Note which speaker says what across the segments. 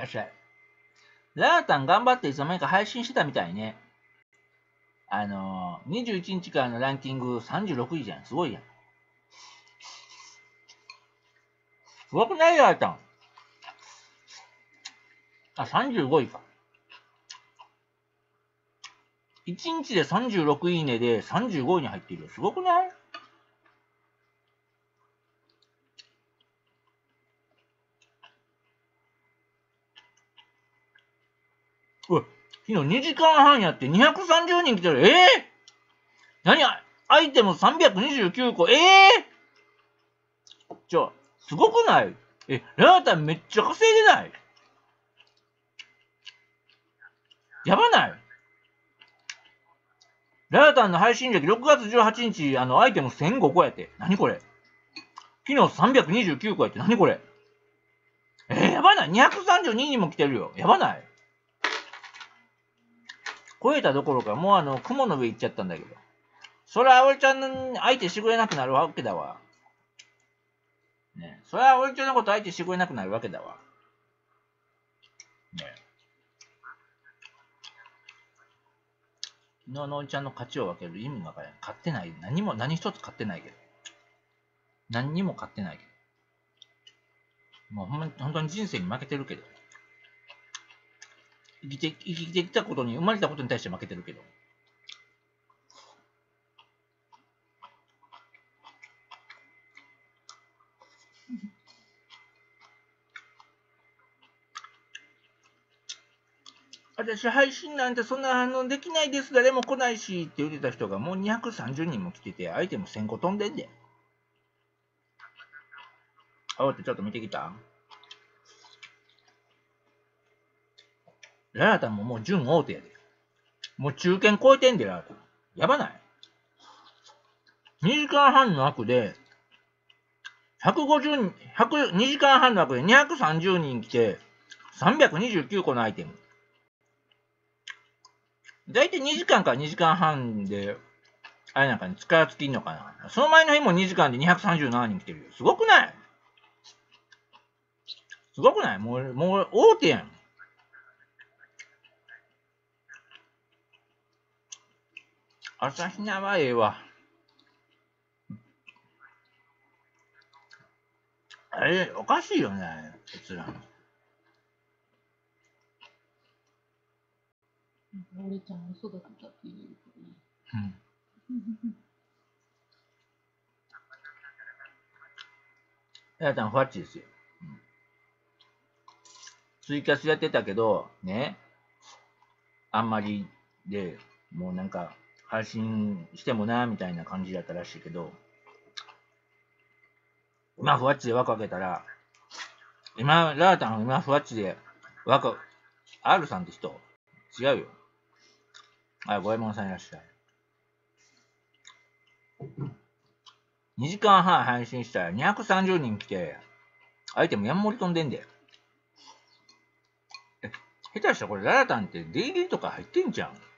Speaker 1: らっしゃい。ラータン頑張っていつの間にか配信してたみたいね。あのー、21日からのランキング36位じゃん。すごいやん。すごくないラータン。あ、35位か。1日で36いいねで35位に入っているよ。すごくない？昨日2時間半やって230人来てる。ええー、何アイテム329個。ええー、じゃあ、すごくない？え、ラータンめっちゃ稼いでない？やばない？ラータンの配信歴6月18日、あの、アイテム1005個やって。何これ？昨日329個やって。何これ？えー、やばない ?232 人も来てるよ。やばない？超えたどころか、もうあの、雲の上行っちゃったんだけど。それは俺ちゃん相手してくれなくなるわけだわ。ねそれは俺ちゃんのこと相手してくれなくなるわけだわ。ね昨日のおいちゃんの勝ちを分ける意味が分からない。勝ってない。何も、何一つ勝ってないけど。何にも勝ってないけど。もうほんまに、本当に人生に負けてるけど。生きて、生きてきたことに、生まれたことに対して負けてるけど。私、配信なんてそんな反応できないです、誰も来ないしって言ってた人がもう230人も来てて、アイテム1000個飛んでんで。あおってちょっと見てきたララタンももう準大手やで。もう中堅超えてんで、ララタン。やばない ?2 時間半の枠で、150、人、2時間半の枠で230人来て、329個のアイテム。だいたい2時間から2時間半で、あれなんかに力尽きんのかな。その前の日も2時間で237人来てるよ。すごくない？すごくない？もう、もう大手やん。朝比奈はええわ。あれ、おかしいよね、閲覧。
Speaker 2: 俺ちゃんを育てたっていうことね。
Speaker 1: うん。やったんファッチですよ。うん、ツイキャスやってたけど、ね、あんまりで、もうなんか、配信してもな、みたいな感じだったらしいけど、今、ふわっちで枠開けたら、今、ラータン、今、ふわっちで枠、R さんって人、違うよ。あ、ごえもんさんいらっしゃい。2時間半配信したら230人来て、アイテムやんもり飛んでんだよ。え、下手したらこれララタンってデイリーとか入ってんじゃん。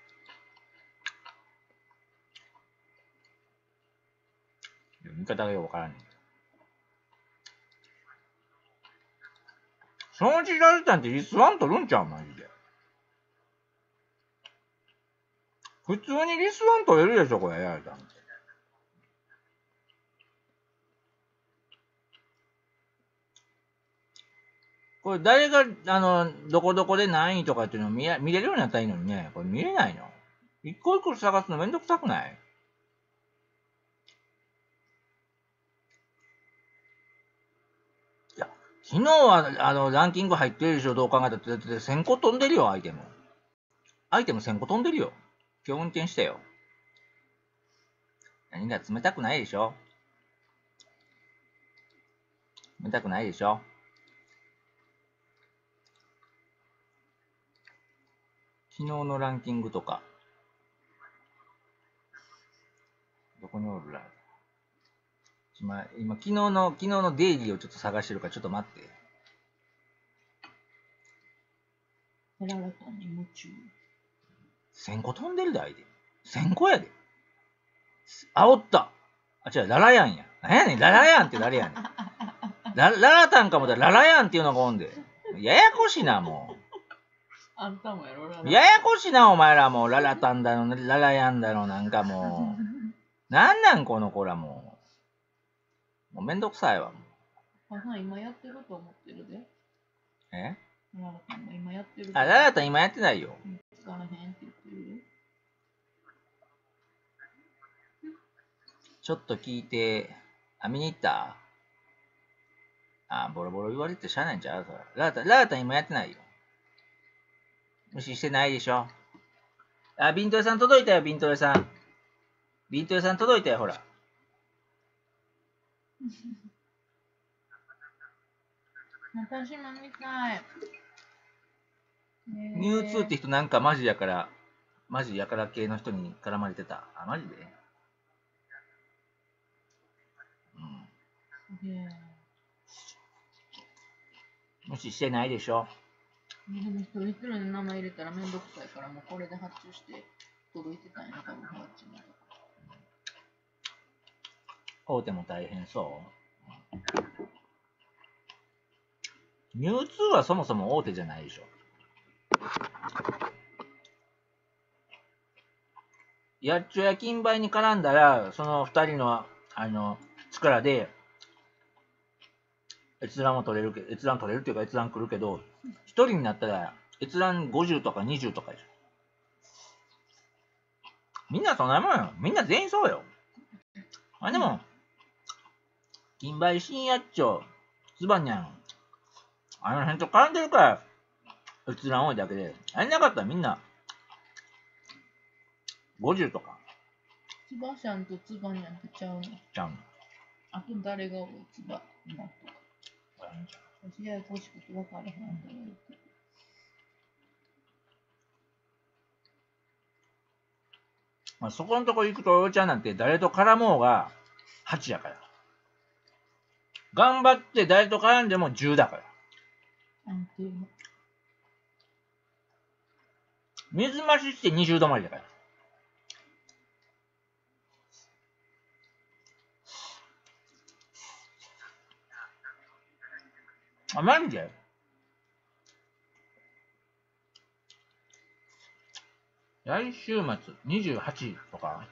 Speaker 1: 見方がよくわからんねん。そのうちラルタンってリスワン取るんちゃうマジで。普通にリスワン取れるでしょ、これ、ラルタンって。これ誰が、あの、どこどこで何位とかっていうのを見見れるようになったらいいのにね。これ見れないの。一個一個探すのめんどくさくない？昨日は、あの、ランキング入ってるでしょ、どう考えたって。1000個飛んでるよ、アイテム。アイテム1000個飛んでるよ。今日運転したよ。何が冷たくないでしょ？冷たくないでしょ？昨日のランキングとか。どこにおるら今、今、昨日の、昨日のデイリーをちょっと探してるから、ちょっと待って。
Speaker 2: やられたに夢中。
Speaker 1: 1000個飛んでるで、相手。1000個やで。あおった。あ、違う、ララヤンや。何やねん、ララヤンって誰やねん。ラララタンかもだ、ララヤンっていうのがおんで。ややこしいな、も
Speaker 2: あんたもやろララ
Speaker 1: う。ややこしいな、お前らもう。ララタンだろ、ララヤンだろ、なんかもう。なんなん、この子らもう。もうめんどくさいわ。
Speaker 2: あ今やってると思ってるで。
Speaker 1: え？
Speaker 2: ララさんが今やってる
Speaker 1: あ、ララタン今やってないよ。
Speaker 2: 使わへんって言ってるよ。
Speaker 1: ちょっと聞いて、あ、見に行った？あ、ボロボロ言われてしゃあないんちゃう？それ。ララタン、ララタン今やってないよ。無視してないでしょ。あ、ビントレさん届いたよ、ビントレさん。ビントレさん届いたよ、ほら。
Speaker 2: 私も見たい。
Speaker 1: ミュウツーって人なんかマジやから、マジやから系の人に絡まれてた。あ、マジで？うん。無視してないでしょ？
Speaker 2: でも一人一人の名前入れたらめんどくさいから、もうこれで発注して届いてたんや、多分ハワチまで。
Speaker 1: 大手も大変そう。ミュウツーはそもそも大手じゃないでしょ。やっちょや金売に絡んだら、その二人の、あの、力で、閲覧も取れるけど、閲覧取れるっていうか閲覧来るけど、一人になったら、閲覧50とか20とかでしょ。みんなそんなもんよ。みんな全員そうよ。あ、でも、金売新やっちょ、つばにゃん、あの辺と絡んでるから、閲覧多いだけで、あれなかったらみんな、50とか
Speaker 2: つばしゃんとつばにゃんってちゃうの？
Speaker 1: ちゃうの。
Speaker 2: あと誰が多いつばにゃんとか。私ややこしくて分からへん。
Speaker 1: まあ、そこのとこ行くと、おちゃんなんて誰と絡もうが8やから。頑張って誰と絡んでも10だから。水増しして20止まりだから。あ、マジで来週末28とか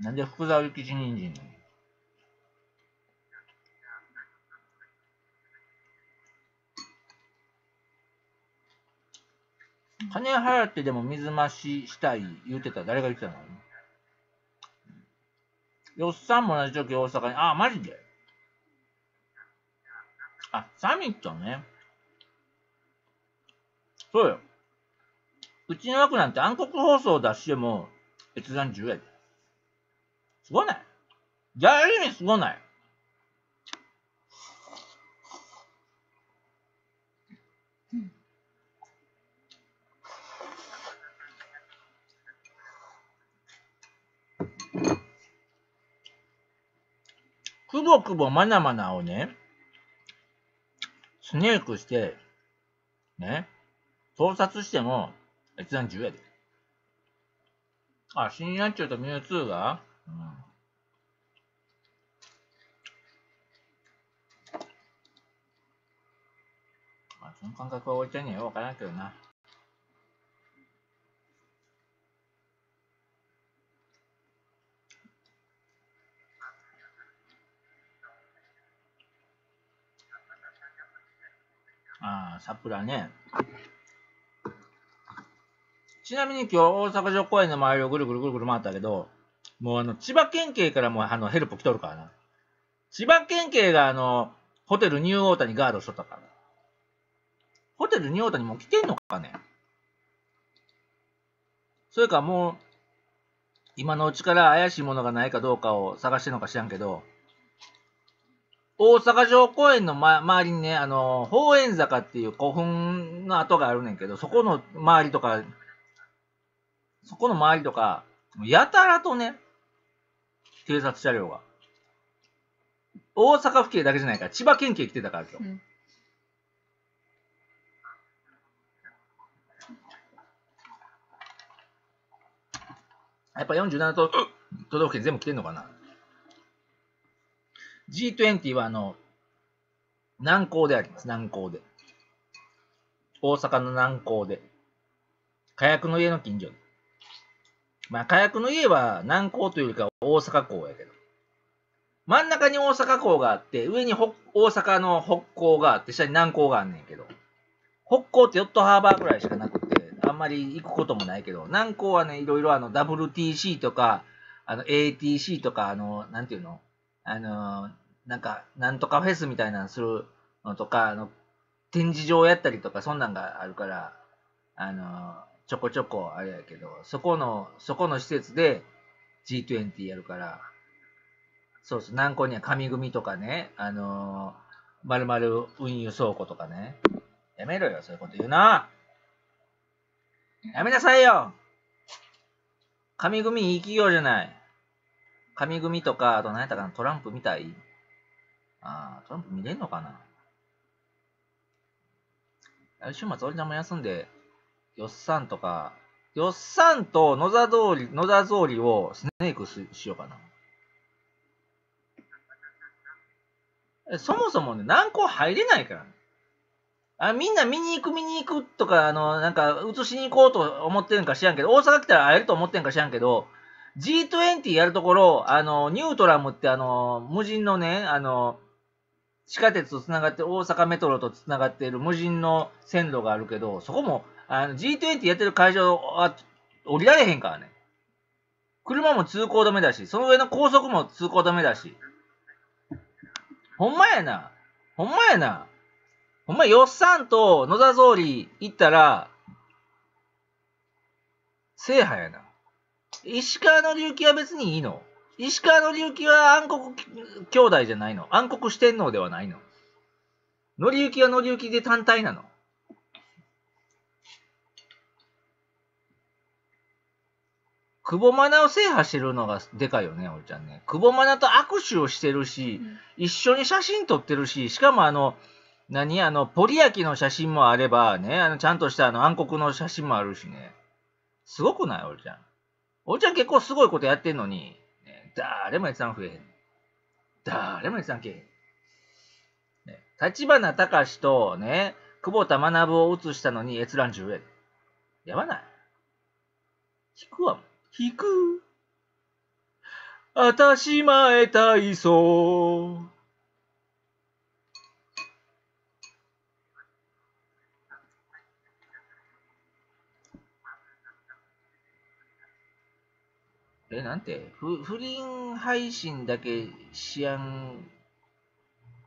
Speaker 1: なんで福沢諭吉人参なの？金払ってでも水増ししたい言うてた誰が言ってたの？よっさんも同じ時大阪に、あ、マジで？あ、サミットね。そうよ。うちの枠なんて暗黒放送出しても閲覧10やで。すごない？じゃあ、ある意味すごないくぼくぼまなまなをね、スネークして、ね、盗撮しても、閲覧10やで。あ、新やっちゅうとミュウツーがうん。まあ、その感覚は置いてんねやよ、わからんけどな。ああ、サプラね。ちなみに今日大阪城公園の周りをぐるぐるぐるぐる回ったけど、もうあの、千葉県警からもあの、ヘルプ来とるからな。千葉県警があの、ホテルニューオータにガードしとったから。ホテルニューオータにもう来てんのかねそれかもう、今のうちから怪しいものがないかどうかを探してんのか知らんけど、大阪城公園の、ま、周りにね、あの、宝円坂っていう古墳の跡があるねんけど、そこの周りとか、そこの周りとか、やたらとね、警察車両が。大阪府警だけじゃないから、千葉県警来てたから今日。
Speaker 2: うん
Speaker 1: やっぱ47都都道府県全部来てんのかな？?G20 はあの、南港であります、南港で。大阪の南港で。火薬の家の近所で。まあ、火薬の家は南港というよりか大阪港やけど。真ん中に大阪港があって、上に大阪の北港があって、下に南港があんねんけど。北港ってヨットハーバーぐらいしかなくて、あんまり行くこともないけど、南港はね、いろいろあの WTC とか、あの ATC とか、あの、なんていうの？あの、なんか、なんとかフェスみたいなのするのとか、あの、展示場やったりとか、そんなんがあるから、あの、ちょこちょこあれやけど、そこの、そこの施設で G20 やるから、そうそう、南港には神組とかね、あの、まるまる運輸倉庫とかね。やめろよ、そういうこと言うな。やめなさいよ神組いい企業じゃない。神組とか、あと何やったかな、トランプみたいああ、トランプ見れんのかな来週末俺らも休んで、よっさんとか、よっさんと野田通り、野田通りをスネークししようかな。そもそもね、南港入れないからね。あみんな見に行く見に行くとか、あの、なんか、映しに行こうと思ってるんか知らんけど、大阪来たら会えると思ってんか知らんけど、G20 やるところ、あの、ニュートラムってあの、無人のね、あの、地下鉄と繋がって、大阪メトロと繋がっている無人の線路があるけど、そこも、あの、G20 やってる会場は降りられへんからね。車も通行止めだし、その上の高速も通行止めだし。ほんまやな。ほんまやな。ほんま、よっさんと野田総理行ったら、制覇やな。石川の隆起は別にいいの？石川の隆起は暗黒兄弟じゃないの？暗黒四天王ではないの？のりゆきはのりゆきで単体なの？久保マナを制覇してるのがでかいよね、おるちゃんね。久保マナと握手をしてるし、一緒に写真撮ってるし、しかもあの、何？あの、ポリ焼きの写真もあればね、あの、ちゃんとしたあの暗黒の写真もあるしね。すごくない？おるちゃん。おるちゃん結構すごいことやってんのに、ね、誰も閲覧増えへん。誰も閲覧けえへん。ね、立花隆とね、久保田学を写したのに閲覧10円。やばない引くわ。引く。あたし前体操。え、なんて？ふ不倫配信だけしやん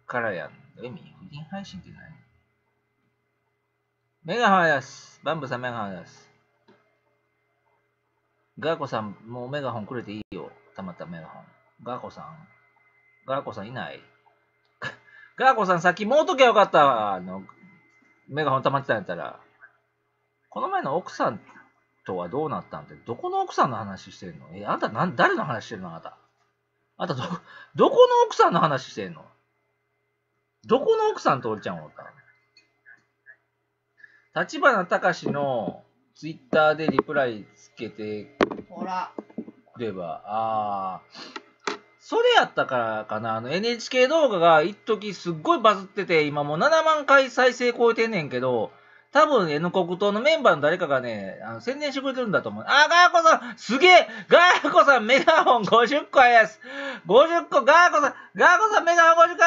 Speaker 1: からやん。どういう意味？不倫配信って何？メガホンです。バンブさんメガホンです。ガーコさん、もうメガホンくれていいよ。たまったメガホン。ガーコさん。ガーコさんいない？ガーコさんさっきもうときゃよかった。あの、メガホン溜まってたんやったら。この前の奥さんとはどうなったんって、どこの奥さんの話してんの？え、あんたなん、誰の話してんの？あなた。あんたど、どこの奥さんの話してんの？どこの奥さんとおりちゃんおった立花隆のツイッターでリプライつけて
Speaker 2: ほら。
Speaker 1: くれば、ああ、それやったからかな、あの NHK 動画が一時すっごいバズってて、今もう7万回再生超えてんねんけど、多分 N 国党のメンバーの誰かがね、あの宣伝してくれてるんだと思う。あー、ガーコさんすげえ！ガーコさんメガホン50個です !50 個ガーコさんガーコさんメガホン50個で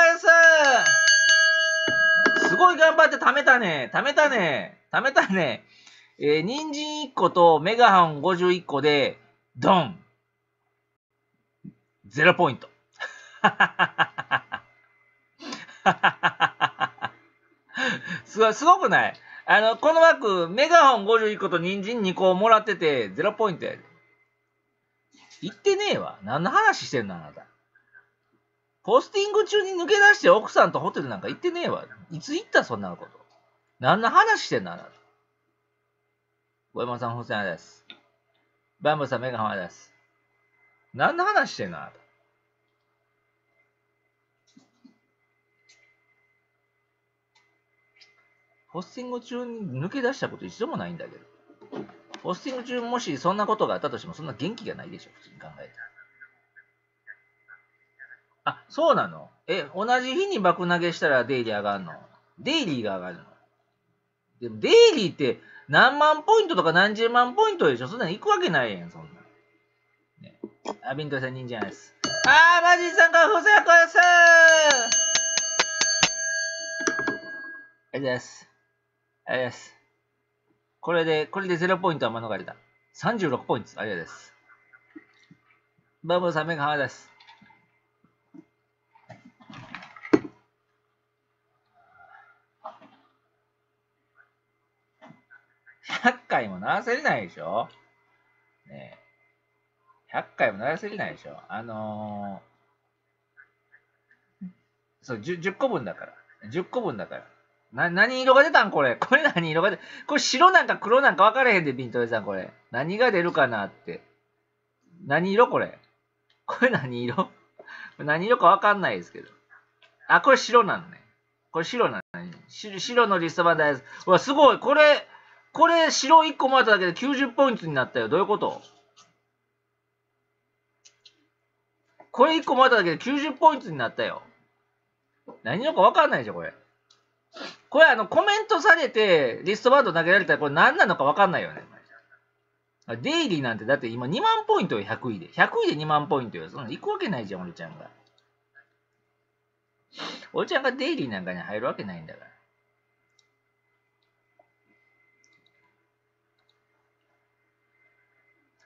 Speaker 1: す。すごい頑張って貯めたね。貯めたね。貯めたね。えー、人参1個とメガホン51個で、ドン。ゼロポイント。すごい、すごくない？あの、この枠、メガホン51個と人参2個もらってて、ゼロポイントやで。言ってねえわ。何の話してんのあなた。ポスティング中に抜け出して奥さんとホテルなんか行ってねえわ。いつ行ったそんなこと。何の話してんのあなた。小山さん、ホセンです。バンブさん、メガホンです。何の話してんのあなた。ポスティング中に抜け出したこと一度もないんだけど。ポスティング中もしそんなことがあったとしても、そんな元気がないでしょ、普通に考えたら。あ、そうなの？え、同じ日に爆投げしたらデイリー上がるの？デイリーが上がるの？でもデイリーって何万ポイントとか何十万ポイントでしょ？そんなの行くわけないやん、そんな。ね。あ、ビントさん人じゃないです。あー、マジンさんから不正解ですありがとうございます。ありがとうございます。これで、これで0ポイントは免れた。36ポイント。ありがとうございます。バブルさん、目がです。100回も鳴らせれないでしょ？ねえ。100回も鳴らせれないでしょ？あのー、そう10、10個分だから。10個分だから。な、何色が出たんこれ？これ何色が出これ白なんか黒なんか分からへんで、ビントレさん、これ。何が出るかなって。何色これ？これ何色？何色か分かんないですけど。あ、これ白なのね。これ白なのね。白のリストバンドです。うわ、すごい。これ、これ白1個もらっただけで90ポイントになったよ。どういうこと？これ1個もらっただけで90ポイントになったよ。何色か分かんないでしょ、これ。これあの、コメントされて、リストバンド投げられたら、これ何なのか分かんないよね。デイリーなんて、だって今2万ポイントよ、100位で。100位で2万ポイントよ。そんな行くわけないじゃん、俺ちゃんが。俺ちゃんがデイリーなんかに入るわけないんだから。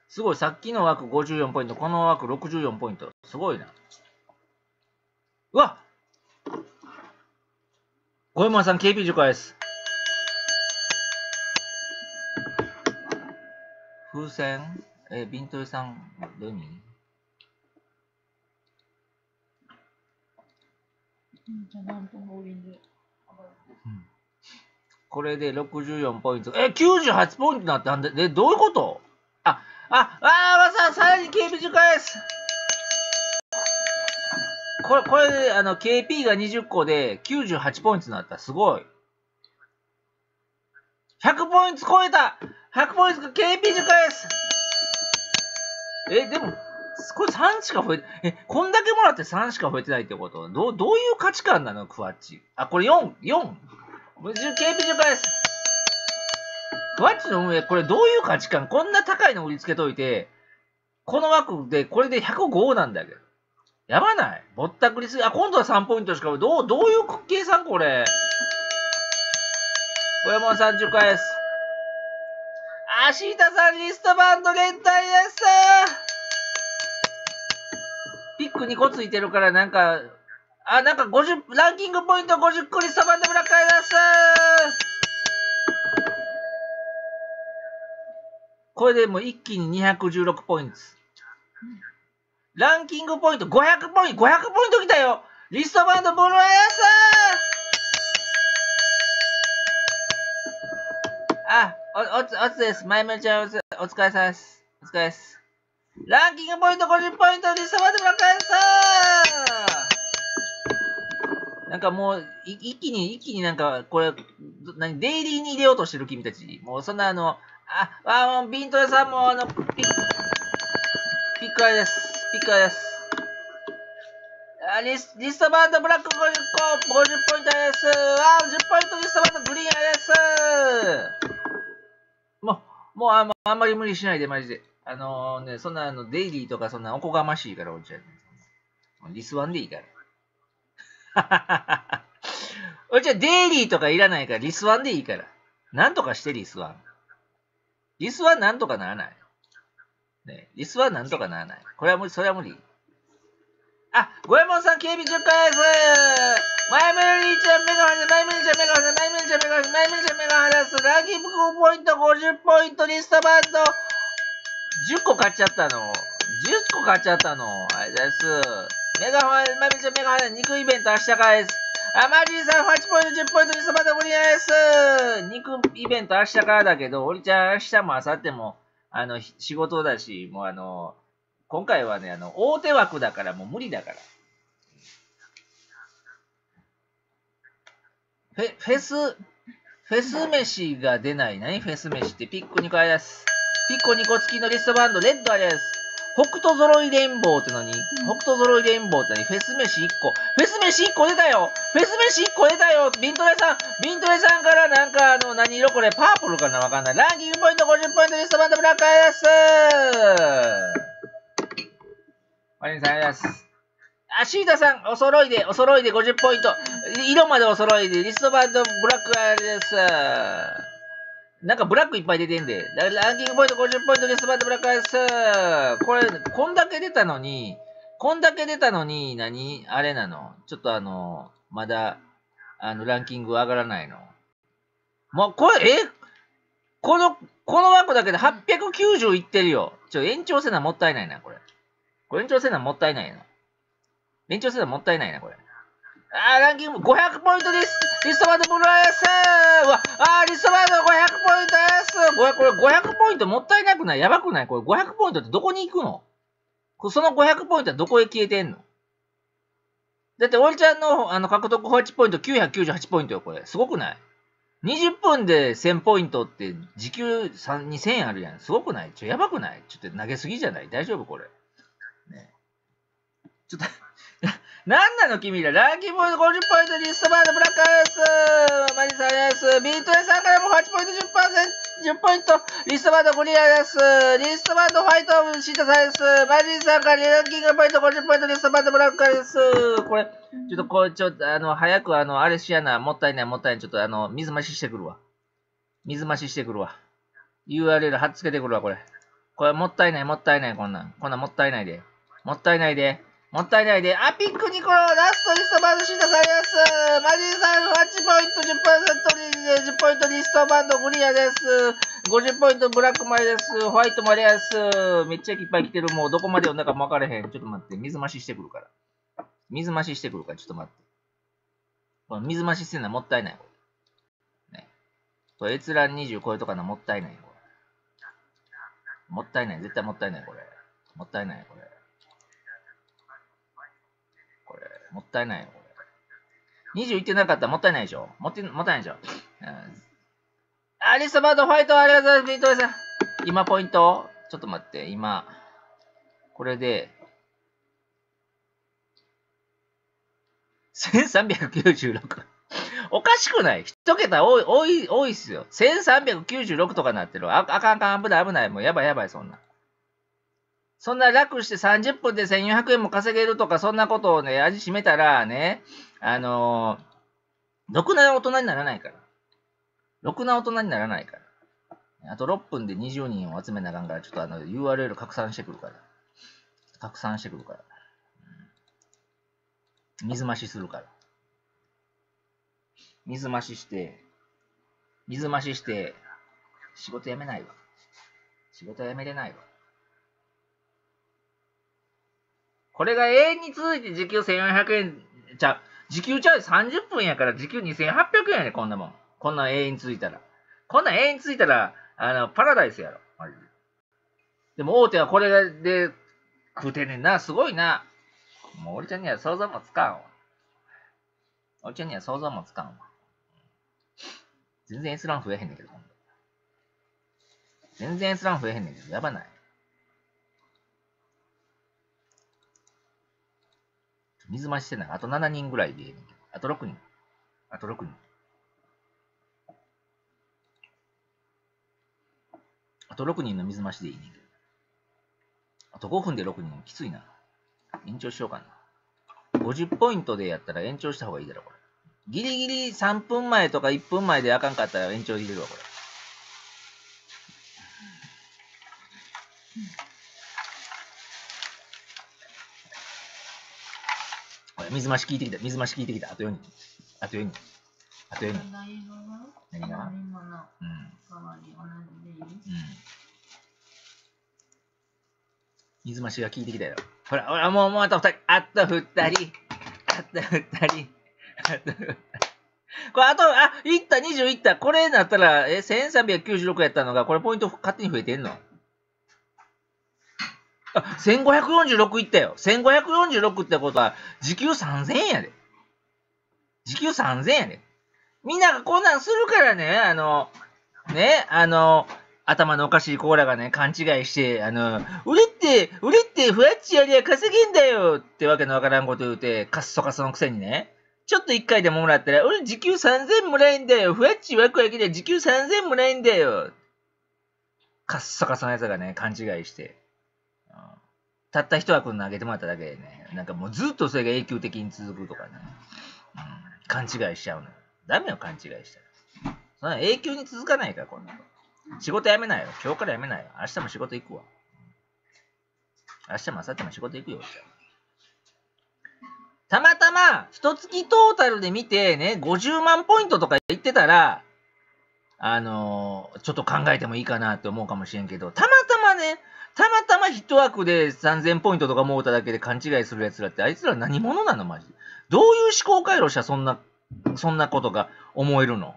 Speaker 1: すごい、さっきの枠54ポイント、この枠64ポイント。すごいな。うわ小山さん、KP 塾です。風船？え、ビントリさん、どういう意味？
Speaker 2: うんじゃあ、なんとボーリング。
Speaker 1: これで64ポイント。え、98ポイントになったんで、で、どういうこと？あ、あ、あー、まさん、さらに KP 塾です。これ、これで、あの、KP が20個で98ポイントになった。すごい。100ポイント超えた !100 ポイント KP 塾ですえ、でも、これ3しか増えて、え、こんだけもらって3しか増えてないってこと？どう、どういう価値観なの？クワッチ。あ、これ4、4。無事 KP 塾ですクワッチの運営、これどういう価値観？こんな高いの売りつけといて、この枠で、これで105なんだけど。やばないぼったくりすぎ。あ、今度は3ポイントしか、どう、どういう計算これ？小山さん10回です。あ、シータさんリストバンド連帯ですピック2個ついてるからなんか、あ、なんか50、ランキングポイント50個リストバンド村会ですこれでもう一気に216ポイント。ランキングポイント500ポイント、500ポイントきたよリストバンドボロエスあ、お、おつ、おつです。まゆめちゃんおつ、お疲れ様です。お疲れです。ランキングポイント50ポイントリストバンドボロエスなんかもう、い一気に、一気になんか、これ、何、デイリーに入れようとしてる君たち。もうそんなあの、あ、あ、もうビントレさんもあの、ピッ、ピックアイです。ピックアイです。あリスリストバンドブラック50個、50ポイントです。あ、10ポイントリストバンドグリーンアです。もう、もうあんまあんまり無理しないで、マジで。あのね、そんなあの、デイリーとかそんなおこがましいから、おっちゃん。リスワンでいいから。おっちゃん、デイリーとかいらないから、リスワンでいいから。なんとかして、リスワン。リスワンなんとかならない。ね、リスワンなんとかならない。これは無理、それは無理。あ、ゴエモンさん、警備10回です。マイメリーちゃん、メガハネ、マイメリーちゃん、メガハネ、マイメリーちゃん、メガハネ、マイメリーちゃん、メガハネです。ランキングポイント50ポイント、リストバンド。10個買っちゃったの。10個買っちゃったの。あれです。メガハネ、マイメリーちゃん、メガハネ、肉イベント明日からです。あ、マジーさん、8ポイント、10ポイント、リストバンド、無理です。肉イベント明日からだけど、おりちゃん、明日も明後日も、あの、仕事だし、もうあの、今回はね、あの、大手枠だからもう無理だから。フェ、フェス、フェス飯が出ない。何フェス飯って？ピッコ2回です。ピッコニコ付きのリストバンド、レッドあれです。北斗揃い連棒ってのに、北斗揃い連棒ってのに、フェス飯1個。フェス飯1個出たよフェス飯1個出たよビントレさん、ビントレさんからなんかあの、何色？これパープルかな？わかんない。ランキングポイント50ポイントリストバンドブラックアイですマリンさんありがとうございます。あ、シータさん、お揃いで、お揃いで50ポイント。色までお揃いで、リストバンドブラックアイです。なんかブラックいっぱい出てんで。ランキングポイント50ポイントリストバンドブラックアイです。これ、こんだけ出たのに、こんだけ出たのに、何？あれなの？ちょっとあの、まだ、あの、ランキング上がらないの。もう、これ、え？この、この枠だけで890いってるよ。ちょ、延長せなもったいないな、これ。これ延長せなもったいないな。延長せなもったいないな、これ。あー、ランキング500ポイントです。リストバンドブライスうわ、あー、リストバンド500ポイントです。500これ500ポイントもったいなくない？やばくない？これ500ポイントってどこに行くの？その500ポイントはどこへ消えてんの？だって、俺ちゃんのあの獲得8ポイント998ポイントよ、これ。すごくない ?20 分で1000ポイントって時給2000円あるやん。すごくない？ちょ、やばくない？ちょっと投げすぎじゃない？大丈夫？これ。ね。ちょっとなんなの君らランキングポイント50ポイントリストバードブラックアイスマジさんですビートエさんからも8ポイント10%、10ポイントリストバードクリアですリストバードファイトシータさんですマジさんからランキングポイント50ポイントリストバードブラックアイスこれ、ちょっとこう、ちょっとあの、早くあの、あれしやな、もったいないもったいない、ちょっとあの、水増ししてくるわ。水増ししてくるわ。URL 貼っつけてくるわ、これ。これもったいない、もったいない、こんなん。こんなんもったいないで。もったいないで。もったいないで。あ、ピックニコロ、ラストリストバンドシータさんです。マジーさん8ポイント、10%に10ポイントリストバンドクリアです。50ポイントブラックマリです。ホワイトマリアです。めっちゃいっぱい来てる。もうどこまで読んだかも分からへん。ちょっと待って。水増ししてくるから。水増ししてくるから、ちょっと待って。この水増ししてんのはもったいない。ね。これ閲覧20超えとかのもったいない。これもったいない。絶対もったいない、これ。もったいない、これ。これ、もったいないよ、これ。20いってなかったらもったいないでしょもってもったいないでしょ、うん、あ、リスバードファイトありがとうございます、ビートさん。今ポイントちょっと待って、今、これで、1396。おかしくない？一桁多い、多い、多いっすよ。1396とかなってる。ああかんあかん、危ない危ない。もうやばいやばい、そんな。そんな楽して30分で1400円も稼げるとか、そんなことをね、味しめたらね、あのー、ろくな大人にならないから。ろくな大人にならないから。あと6分で20人を集めなあかんから、ちょっとあの URL 拡散してくるから。拡散してくるから。水増しするから。水増しして、水増しして、仕事辞めないわ。仕事辞めれないわ。これが永遠に続いて時給1400円、ちゃう、時給ちゃう30分やから時給2800円やねこんなもん。こんな永遠に続いたら。こんな永遠に続いたら、あの、パラダイスやろ。マジででも大手はこれで食うてんねんな。すごいな。もう俺ちゃんには想像もつかんわ。俺ちゃんには想像もつかんわ。全然閲覧増えへんねんけど、ほんと全然閲覧増えへんねんけど、やばない。水増してない。あと7人ぐらいでええねんけど。あと6人。あと6人。あと6人の水増しでいいねんけど。あと5分で6人。きついな。延長しようかな。50ポイントでやったら延長した方がいいだろ、これ。ギリギリ3分前とか1分前であかんかったら延長入れるわ、これ。これ水増し効いてきた。水増し効いてきた。あと4人。あと4人。あと4人。何が？水増しが効いてきたよ。ほら、ほら、もう、もうあと2人。あと2人。あと2人。あと2人。これ、あと、あ、いった、20いった。これになったら、え、1396やったのが、これポイント勝手に増えてんの？あ、1546いったよ。1546ってことは、時給3000円やで。時給3000円やで。みんながこんなんするからね、あの、ね、あの、頭のおかしいコーラがね、勘違いして、あの、俺って、俺ってふわっちやりゃ稼げんだよってわけのわからんこと言うて、カッソカソのくせにね、ちょっと一回でももらったら、俺時給3000もらえんだよ。ふわっちワクワクで時給3000もらえんだよ。カッソカソのやつがね、勘違いして。たった一枠投げてもらっただけでね、なんかもうずっとそれが永久的に続くとかね。うん、勘違いしちゃうのよ。ダメよ、勘違いしたら。そんな永久に続かないから、こんなの。仕事辞めないよ。今日から辞めないよ。明日も仕事行くわ。明日も明後日も仕事行くよ。じゃあたまたま、一月トータルで見てね、50万ポイントとか言ってたら、あのーちょっと考えてもいいかなって思うかもしれんけど、たまたまね、たまたま一枠で3000ポイントとかもうただけで勘違いする奴らって、あいつら何者なのマジ。どういう思考回路したらそんな、そんなことが思えるの？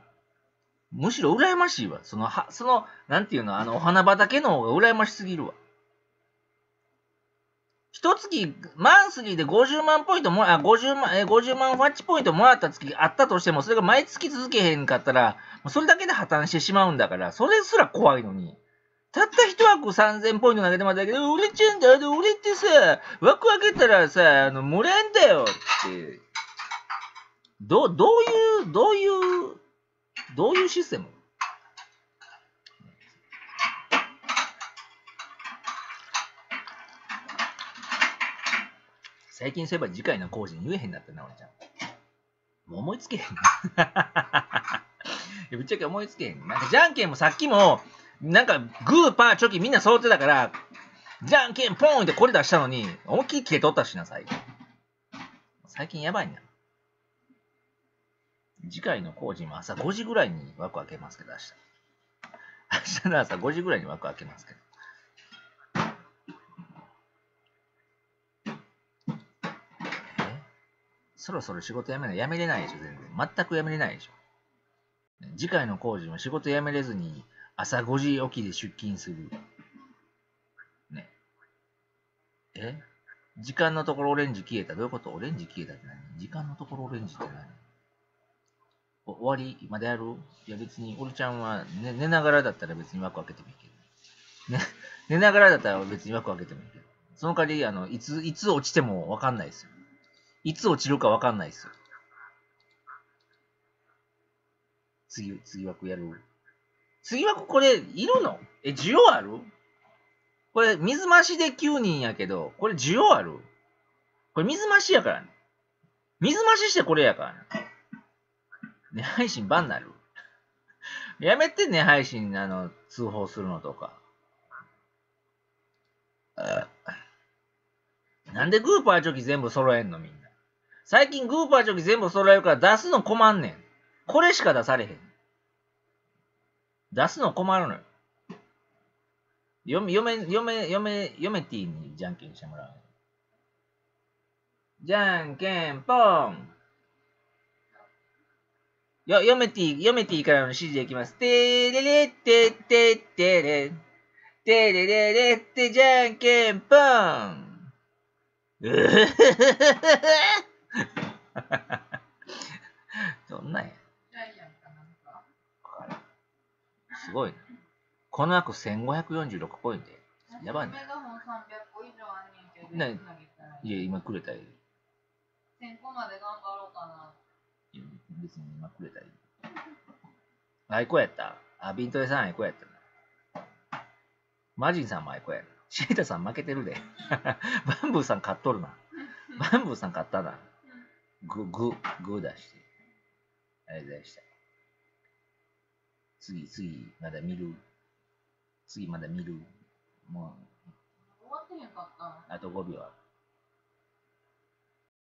Speaker 1: むしろ羨ましいわ。その、は、その、なんていうの、あの、お花畑の方が羨ましすぎるわ。一月、マンスリーで50万ポイントも、あ、50万、え、50万ファッチポイントもらった月あったとしても、それが毎月続けへんかったら、それだけで破綻してしまうんだから、それすら怖いのに。たった一枠3000ポイント投げてもらったけど、売れちゃうんだよ。売れてさ、枠開けたらさ、あの、もらえんだよって。ど、どういう、どういう、どういうシステム？最近そういえば次回の工事に言えへんなったな、俺ちゃん。もう思いつけへん。ぶっちゃけ思いつけへん。なんかじゃんけんもさっきも、なんかグーパーチョキみんな揃ってたから、じゃんけんポーンってこれ出したのに、思いっきり消えとったしな、最近。最近やばいな。次回の工事も朝5時ぐらいに枠開けますけど、明日。明日の朝5時ぐらいに枠開けますけど。え？そろそろ仕事辞めない。辞めれないでしょ、全然。全く辞めれないでしょ。次回の工事も仕事辞めれずに朝5時起きで出勤する。ね。え？時間のところオレンジ消えた。どういうこと？オレンジ消えたって何？時間のところオレンジって何？お終わり？まだやる？いや別に、俺ちゃんは寝寝ながらだったら別に枠開けてもいいけど。ね、寝ながらだったら別に枠開けてもいいけど。その代わり、あの、いつ、いつ落ちてもわかんないですよ。いつ落ちるかわかんないですよ。次、次枠やる？次枠これ、いるの？え、需要ある？これ、水増しで9人やけど、これ需要ある？これ水増しやからね。水増ししてこれやからね。ね、配信バンなる？やめてね、配信、あの、通報するのとか。なんでグーパーチョキ全部揃えんのみんな。最近グーパーチョキ全部揃えるから出すの困んねん。これしか出されへん。出すの困るのよ。嫁、嫁、嫁、嫁、嫁ティーにじゃんけんしてもらう。じゃんけんぽん。よ、嫁ティー、嫁ティーからの指示でいきます。てれれってってってれ。てれれれってじゃんけんぽん。うふふふふどんなんや。
Speaker 2: ジャイアンかなんか。
Speaker 1: すごいな。この枠1546ポイントや。やばいね
Speaker 2: メガホン300個以上あんねんけど、
Speaker 1: ね
Speaker 2: い
Speaker 1: や、今くれたらいい。
Speaker 2: 1000個まで頑張ろうかな。
Speaker 1: いや別に今くれたらいい。あいこやった。あ、ビントレさんあいこやったな。マジンさんもあいこやな。シータさん負けてるで。バンブーさん勝っとるな。バンブーさん勝ったな。グ、グ、グ出して。ありがとうございました。次、次、まだ見る。次、まだ見る。も
Speaker 2: 終わってへんかった
Speaker 1: あと5秒ある。